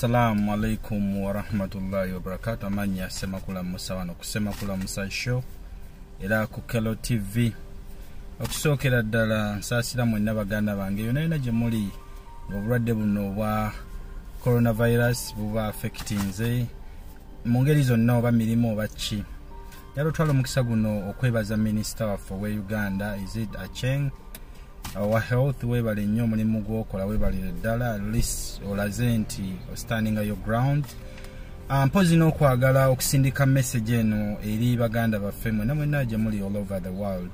assalamu alaikum warahmatullahi wabarakatu amannya semakulamusa wano ku semakulamusa show. Era ku kelo tv okusookera ddala nsaasira mwenna baganda bange. Yona yona gye muli obulwadde buno obwa coronavirus buba affecti nze mu ngeri zonna oba mirimu oba ki. Yala otwala omukisa guno okwebaza minisita waffe owe uganda isid acheng owa health webale nnyo omulimu gwokola webalire ddala atleast olaze nti ostandinga your ground. Uh, mpozi n'okwagala okusindika message eno eri baganda baffe mwena mwena gye muli all over the world.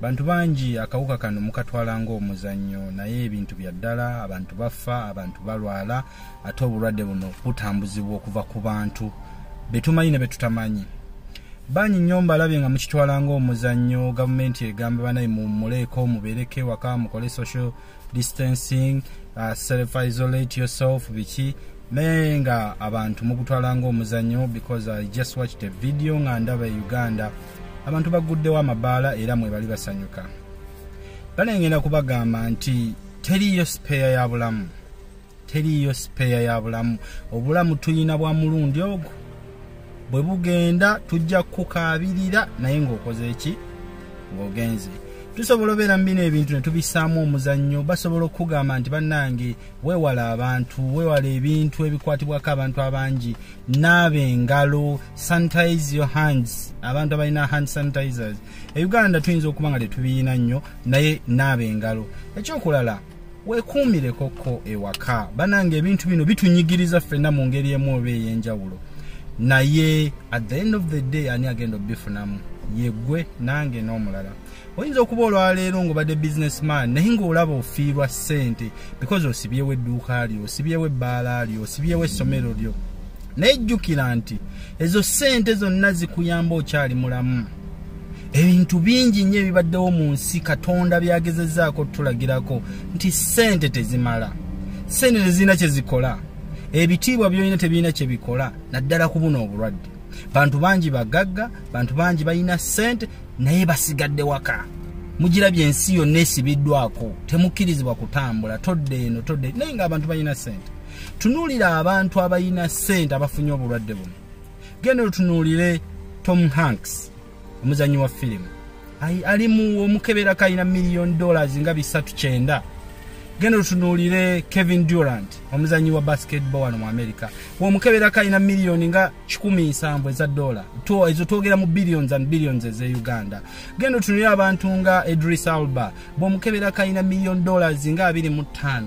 Bantu bangi akawuka kano mukatwala ngaomuzannyo naye ebintu bya ddala abantu bafa abantu balwala ate obulwadde buno butambuzibwa okuva ku bantu. Betumanyi ne betutamanyi banyi nnyo mbalabye nga mukitwala ngaomuzannyo gavumenti egamba banaye mumuleeko mubeereko ewaka mukole social distancing uh, self isolate yourself biki? Naye nga abantu mugutwala ngaomuzannyo because i just watched a video nga ndaba e uganda. Abantu baguddewo amabaala era mwe bali basanyuka. Balengenda kubagamba nti teriyo sipeeya ya bulamu. Teriyo sipeeya ya bulamu. Obulamu tuyina bwa mulundi ogwo bwe bugenda tujja kukaabirira naye ng'okoze eki ng'ogenze. Tusobola obeera mu bino ebintu ne tubissaamu omuzannyo basobola okukugamba nti bannange weewala abantu weewala ebintu ebikwatibwako abantu abangi. Naaba engalo sanitize your hands. Abantu abalina hand sanitizers. E uganda tuyinza okuba nga tetubiina nnyo naye naaba engalo. Ekyokulala weekuumirekoko ewaka. Bannange ebintu bino bitunyigiriza ffenna mu ngeri emu oba ey'enjawulo naye at the end of the day ani agenda obifunamu? Yegwe nange n'omulala. Oyinza okuba olwaleero ngaobadde businessman naye ngaolaba ofiirwa ssente because osibyewo edduuka lyo osibyewo ebbaala lyo osibyewo essomero lyo. Naye jjukira nti ezo ssente zonna zikuyamba okyali mulamu. Ebintu bingi nnyo ebibaddewo mu nsi katonda byagezezaako tulagirako nti ssente tezimala. Ssente tezirina kyezikola ebitiibwa byolina tebirina kyebikola naddala ku buno obulwadde. Bantu bangi bagagga bantu bangi balina ssente naye basigadde waka. Mugirabye ensi yonna esibiddwako temukkirizibwa kutambula todde eno todde naye ngaabantu balina ssente. Tunuulira abantu abalina ssente abafunye obulwadde buno. Genda otunuulire tom hanks omuzanyi wa firimu. Ali mu omukeberako alina miliyoni dollars nga bisatu kyenda genda otunuulire kevin durant omuzanyi wa basketball wano mu america. Womukeberako alina miliyoni nga 17 eza dola. Ezo twogera mu billions and billions eze uganda. Genda otunuulire abantu nga edris alba bwomukeberako alina miliyoni dollars nga 25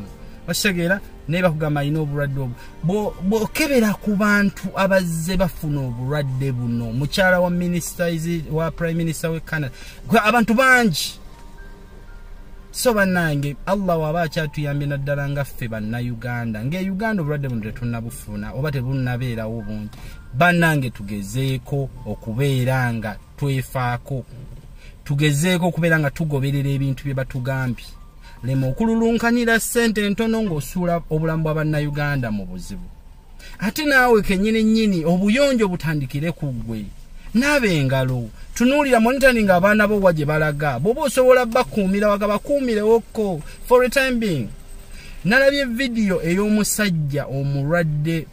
okitegeera naye bakugamba alina obulwadde obwo bwokebera ku bantu abazze bafuna obulwadde buno. Mukyala wa wa prime minister we canada. Abantu bangi so bannange allah waba akyatuyambye naddala nga ffe bannayuganda. Ngaeuganda obulwadde buno tetunnabufuna oba tebunnabeerawo bungi. Bannange tugezeeko okubeera nga twefaako. Tugezeeko okubeera nga tugoberera ebintu bye batugambye. Lema okululunkanira ssente entono ng'osuula obulamu bwa bannayuganda mu buzibu. Ate naawe kenyini nnyini obuyonjo butandikire ku ggwe naaba engalo tunuulira monitani nga abaana bo wa gye balaga. Bw'oba osobola bakuumira waga bakuumirewokko for a time being. Nalabye vidiyo ey'omusajja omulwadde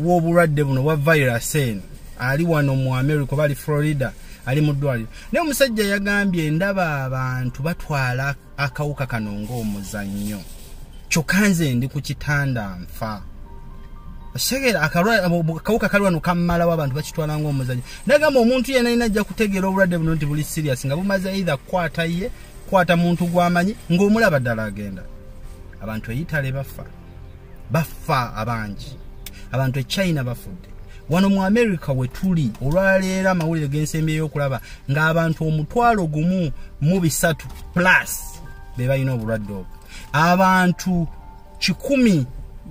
w'obulwadde buno bwa virus eno. Ali wano mu america oba ali florida ali mu ddwaliro. Naye omusajja yagambye ndaba abantu batwala akawuka kano ng'omuzannyo. Kyokka nze ndi ku kitanda nfa segera akawuka kali wano kammalawo abantu bakitwala ngaomuzanyo nagamba omuntu yena ina ajja kutegeera obulwadde buno nti buli sirias nga bumaze eitha kwata ye kwata muntu gw'amanyi ng'omulaba ddala agenda. Abantu eyitale bafa. Bafa abangi. Abantu echina bafudde. Wano mu america we tuli olwaleero amawulire g'ensembe y'okulaba ng'abantu omutwalo gumu mu bisatu plus be balina obulwadde obwo. Abantu kikumi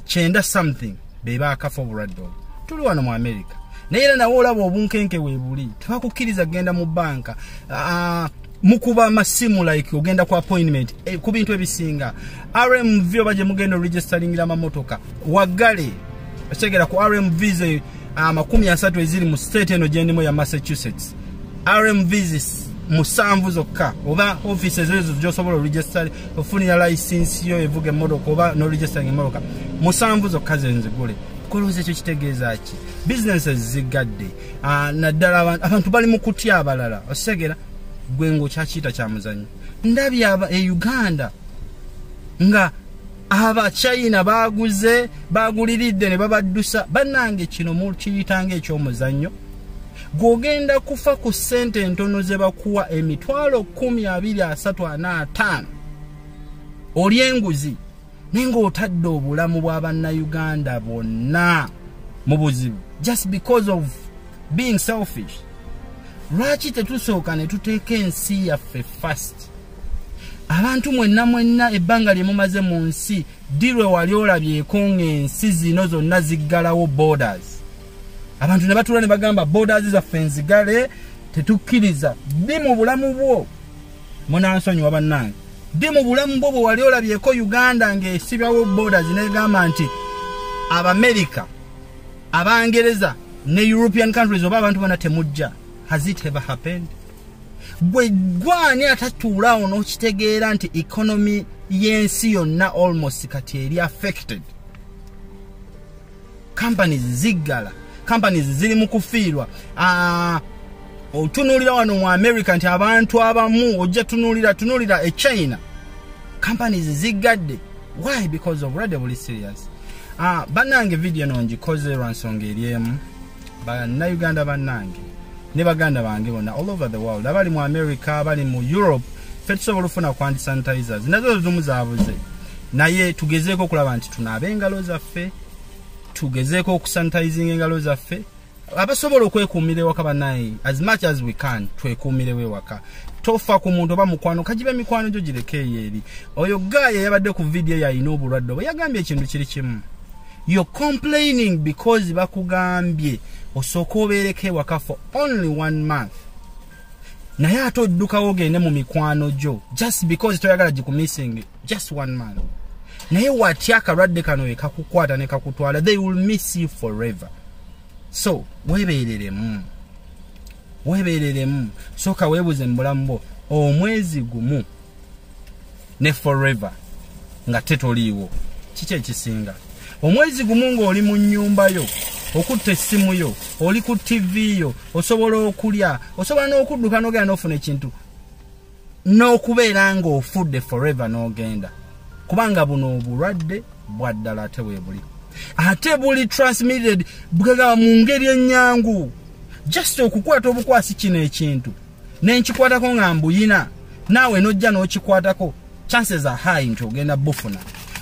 kyenda something beba akafa obulwadde obwo. Tuli wano mu america. Naye era nawe olaba obunkenke weebuli tebakukkiriza kgenda mu banka mukuba amasimu like ogenda ku appointment eh, ku bintu ebisinga. Rmv oba gye mugenda oregistaringira amamotoka. Waggale okitegera ku rmvs amakumi asatu eziri mu state eno gyendimu ya massachusetts. Rmvs musanvu zokka. Oba offices ezo gyosobola oregistary ofunira licensi yo evuga emmotoka oba noregistering emmotoka. Musanvu zokka zenzigule kolowooza ekyo kitegeeza ki? Businesses zigadde. Ah, naddala abantu bali mu kutya abalala. Osegera gwe ngaokyakiyita kyamuzanyo ndabye e uganda nga abachina baguze baguliridde ne babaddusa. Bannange kino mukiyitanga ekyomuzannyo gwogenda kufa ku ssente entono ze bakuwa emitwalo 1245 oli enguzi naye ngaotadde obulamu bw'abannayuganda bonna mu buzibu just because of being selfish. Lwaki tetusooka ne tuteeka ensi yaffe fast abantu mwenna mwenna ebbanga lye mumaze mu nsi dirwe wali olabyeko ng'ensi zino zonna ziggalawo borders abantu ne batula ne bagamba borders zaffe nzigale tetukkiriza. Ddi mu bulamu bwo munansonyiwa bannange. Ddi mu bulamu bwo bwe wali olabyeko uganda ng'esibyawo borders negamba nti abamerika abangereza ne european countries oba abantu bana temujja. Has it ever happened? Gwe gwani atatuulaawo n'okitegeera nti economy y'ensi yonna almost kati eri affected? Companies ziggala companies ziri mu kufiirwa. Ah, otunuulira wano mu america nti abantu abamu ojja tunuulira tunuulira e china. Companies ziggadde why? Because obulwadde buli serious bannange video no ngikoze lwa nsonga eri emu. Bannayuganda bannange ne baganda bange bonna all over the world abali mu america abali mu europe fe tusobola ofuna quanti sanitizers nazo zimu zabuze naye tugezeeko okulaba nti tunaabe engalo zaffe tugezeeko okusanitizing engalo zaffe. Abasobola okwekuumira ewaka bannaye as much as we can twekuumirewo ewaka tofa ku muntu oba mukwano kagiba emikwano gyo girekeeyo eri. Oyo gaaya yabadde ku vidiyo yalina obulwadde oba yagambye ekintu kiri kimu. Yo complaining because bakugambye osooka obeereko ewaka for only one month. Naye ate oddukawo ogende mu mikwano gyo just because toyagala gikumissing just one month naye watya akalwadde kano ekakukwata ne kakutwala they will miss you forever. So weebereremu weebereremu sooka weebuze mu bulamu bwo omwezi gumu ne forever nga tetoliiwo kiki ekisinga? Omwezi gumu ng'oli mu nnyumba yo okutta essimu yo oli ku tivi yo osobola okulya osobola n'okudduka n'ogenda n'ofuna ekintu n'okubeera ng'ofudde forever n'ogenda kubanga buno obulwadde bwaddala ate weebuli ate buli transmitted bwegaba mu ngeri ennyangu. Just okukwata obukwasi kino ekintu. Nenkikwatako nga mbuyina. Naawe nojja n'okikwatako. Chances are high nti ogenda bufuna.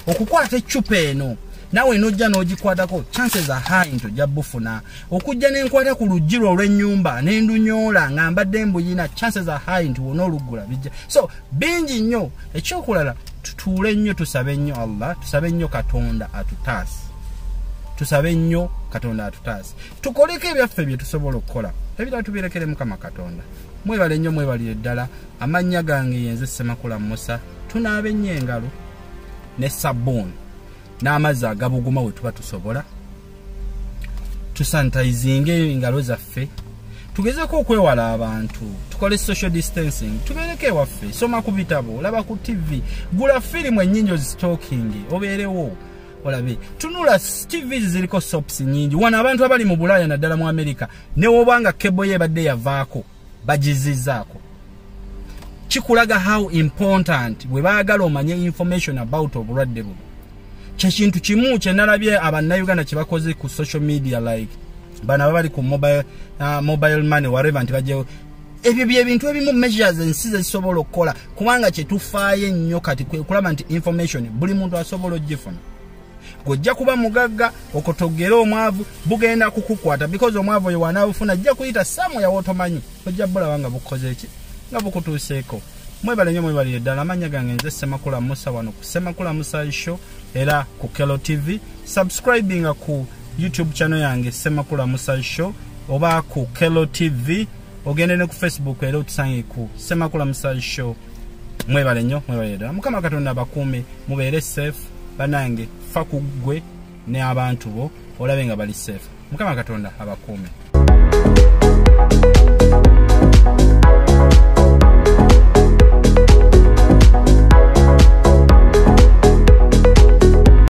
Okukwata eccupa eno naawe nojja n'ogikwatako chances are high nti ojja bufuna. Okujja nenkwata ku lugiro olw'ennyumba nendunyola nga mbadde mbuyina chances are high nti wona oluggula bijja. So bingi nnyo ekyokulala tutuule nnyo tusabe nnyo allah tusabe nnyo katonda atutaasi tusabe nnyo katonda atutaasi tukoleko ebyaffe bye tusobola okukola ebirala tubirekere mukama katonda. Mwebale nnyo mwebalire ddala amannya gange yenze semakula musa. Tunaabe nnyo engalo ne sabbuuni n'amazzi agabuguma we tuba tusobola. Tusanitizinge engalo zaffe. Tugezeko okwewala abantu. Tukole social distancing. Tubeereko ewaffe. Soma ku bitabo laba ku tv gula firimu ennyingi ozistalking. Obeerewo. Olabe tunula tv ziriko sops nyingi wano abantu abali mu bulaaya naddala mu amerika newobanga kebo ye ebadde yavaako bagizizaako. Kikulaga how important bwe baagala omanye information about obulwadde buno kyekintu kimu kyenalabye abannayuganda kyebakoze ku social media like bano aba bali ku mobile, uh, mobile money wareva nti bajeo ebyo byebintu ebimu measures ensi zezisobola okukola kubanga kyetufaayo ennyo kati kwekulaba nti information buli muntu asobola ogifuna. Gojja kuba mugagga okotogere omwavu bugenda kukukwata because omwavu oyo wanaabufuna ajja kuyita samu yawe otomanyi ojja bulaba nga bukoze eki nga bukutuuseeko mwebale nyo mwebalire ddala. Amanya gange nze semakula musa wano. Ku semakula musa show era ku kelo tv subscribinga ku youtube channel yange semakula musa show oba ku kelo tv ogende ne ku facebook era otusange ku semakula musa show. Mwebale nnyo mwebalire ddala. Mukama katonda abakuume mubeere safe. Banange fa ku ggwe ne abantu bo olabe nga bali safe. Mukama katonda abakuume